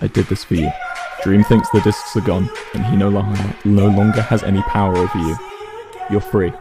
I did this for you. Dream thinks the discs are gone, and he no longer, no longer has any power over you. You're free.